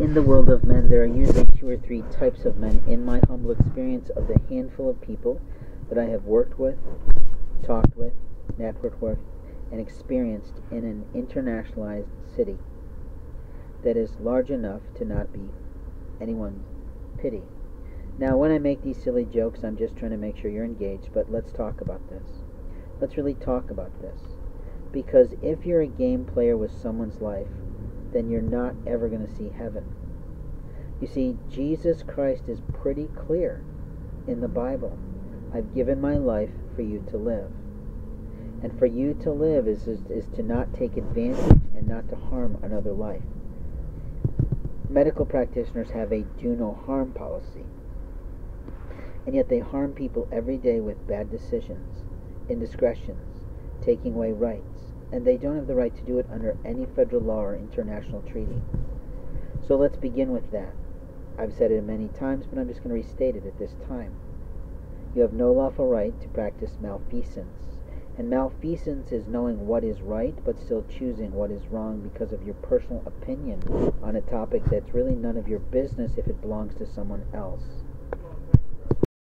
In the world of men, there are usually two or three types of men. In my humble experience of the handful of people that I have worked with, talked with, networked with, and experienced in an internationalized city that is large enough to not be anyone's pity. Now, when I make these silly jokes, I'm just trying to make sure you're engaged, but let's talk about this. Let's really talk about this. Because if you're a game player with someone's life, then you're not ever going to see heaven. You see, Jesus Christ is pretty clear in the Bible. I've given my life for you to live. And for you to live is, is, is to not take advantage and not to harm another life. Medical practitioners have a do no harm policy. And yet they harm people every day with bad decisions, indiscretions, taking away rights and they don't have the right to do it under any federal law or international treaty. So let's begin with that. I've said it many times, but I'm just going to restate it at this time. You have no lawful right to practice malfeasance. And malfeasance is knowing what is right, but still choosing what is wrong because of your personal opinion on a topic that's really none of your business if it belongs to someone else.